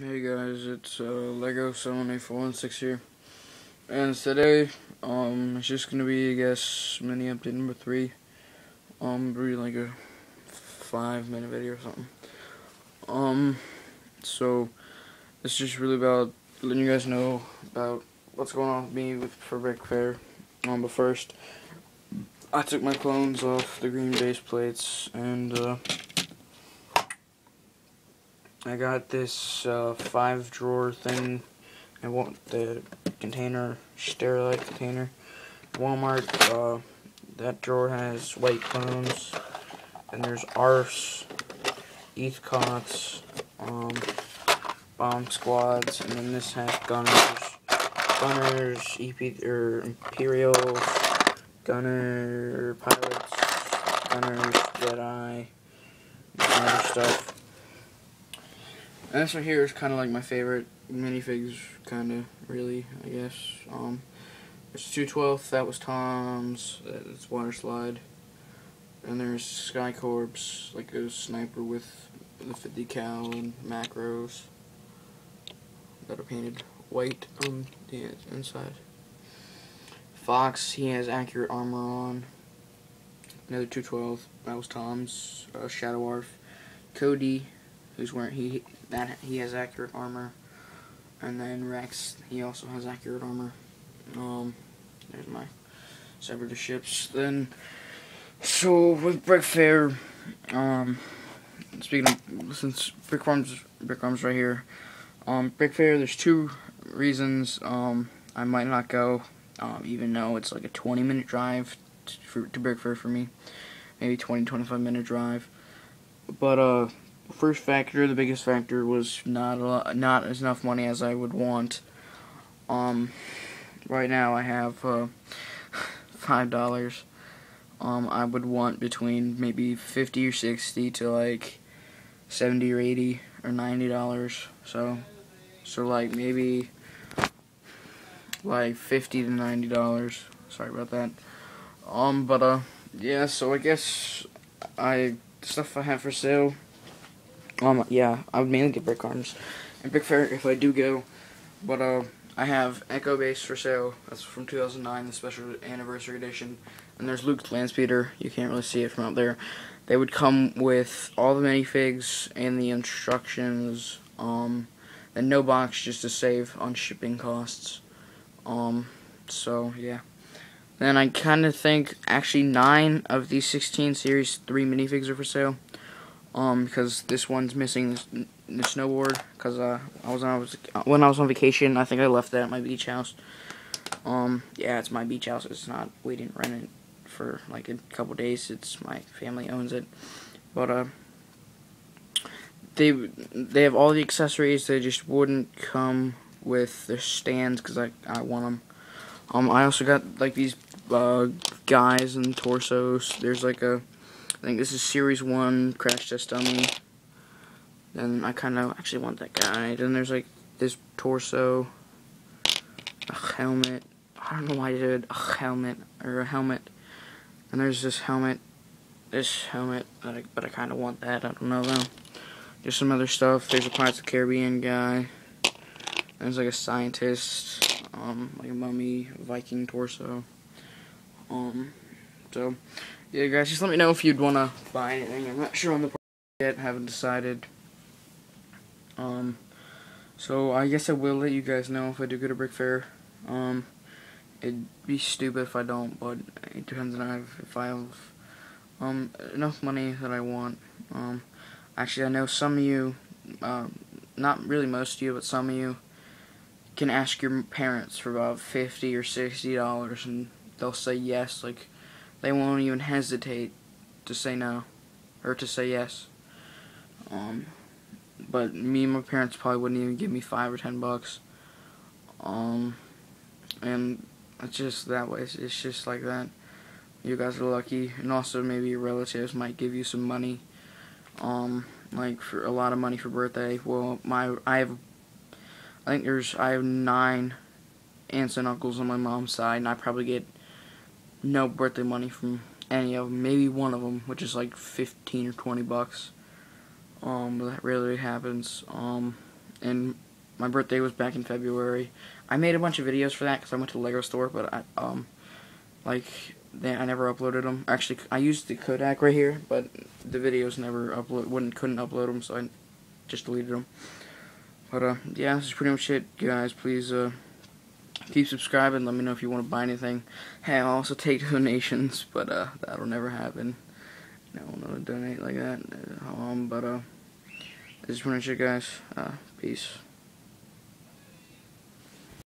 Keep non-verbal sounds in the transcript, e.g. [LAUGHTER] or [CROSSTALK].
Hey guys, it's uh, Lego 784116 here, and today, um, it's just gonna be, I guess, mini update number three, um, really like a five minute video or something, um, so, it's just really about letting you guys know about what's going on with me with, for Brick Fair, um, but first, I took my clones off the green base plates, and, uh, I got this uh, five drawer thing. I want the container, sterilite container. Walmart, uh, that drawer has white clones. And there's ARFs, ETHCOTs, um, bomb squads, and then this has gunners, gunners, EP, or Imperials, gunner pilots, gunners, Jedi, and other stuff. This one here is kind of like my favorite minifigs, kind of, really, I guess. Um, there's 212th, that was Tom's, that's Water Slide. And there's Sky Corps, like a sniper with the 50 cal and macros that are painted white on the inside. Fox, he has accurate armor on. Another 212, that was Tom's, uh, Shadow Arf. Cody, who's wearing he that he has accurate armor, and then Rex he also has accurate armor. Um, there's my severed ships. Then, so with Brick Fair, um, speaking of since BrickArms, Brick Farms right here, um, Brick Fair. There's two reasons um I might not go, um, even though it's like a 20 minute drive to, for, to Brick Fair for me, maybe 20 25 minute drive, but uh first factor, the biggest factor was not a lot, not as enough money as I would want. Um, right now I have uh, [SIGHS] five dollars. Um, I would want between maybe fifty or sixty to like seventy or eighty or ninety dollars. So, so like maybe like fifty to ninety dollars. Sorry about that. Um, but uh, yeah. So I guess I stuff I have for sale. Um, yeah, I would mainly get brick arms and brick fair if I do go. But uh, I have Echo Base for sale. That's from 2009, the special anniversary edition. And there's Luke Landspeeder. You can't really see it from out there. They would come with all the minifigs and the instructions. Um, and no box just to save on shipping costs. Um, so yeah. Then I kind of think actually nine of these 16 series three minifigs are for sale um, because this one's missing the, snowboard, because uh, I was, on, I was when I was on vacation, I think I left that at my beach house. Um, yeah, it's my beach house. It's not we didn't rent it for like a couple days. It's my family owns it, but uh, they they have all the accessories. They just wouldn't come with the stands because I I want them. Um, I also got like these uh, guys and torsos. There's like a I think this is Series 1 Crash Test Dummy. Then I kind of actually want that guy. Then there's like this torso, a helmet. I don't know why I did a helmet or a helmet. And there's this helmet, this helmet, but I, but I kind of want that. I don't know though. There's some other stuff. There's a Pirates of the Caribbean guy. There's like a scientist, um, like a mummy, Viking torso. Um, so yeah, guys, just let me know if you'd want to buy anything. I'm not sure on the price yet. Haven't decided. Um, so I guess I will let you guys know if I do go to Brick Fair. Um, it'd be stupid if I don't, but it depends on if I have um enough money that I want. Um, actually, I know some of you, uh, not really most of you, but some of you can ask your parents for about fifty or sixty dollars, and they'll say yes. Like they won't even hesitate to say no or to say yes. Um, but me and my parents probably wouldn't even give me five or ten bucks. Um, and it's just that way. It's, it's just like that. You guys are lucky, and also maybe your relatives might give you some money. Um, like for a lot of money for birthday. Well, my I have, I think there's I have nine aunts and uncles on my mom's side, and I probably get no birthday money from any of them. Maybe one of them, which is like 15 or 20 bucks. Um, that rarely happens. Um, and my birthday was back in February. I made a bunch of videos for that because I went to the Lego store, but I um like they, I never uploaded them. Actually, I used the Kodak right here, but the videos never upload wouldn't couldn't upload them, so I just deleted them. But uh, yeah, this is pretty much it, guys. Please uh keep subscribing. Let me know if you want to buy anything. Hey, I'll also take [LAUGHS] donations, but uh, that'll never happen. No one will donate like that. Um, but uh, this is it, guys. Uh, peace.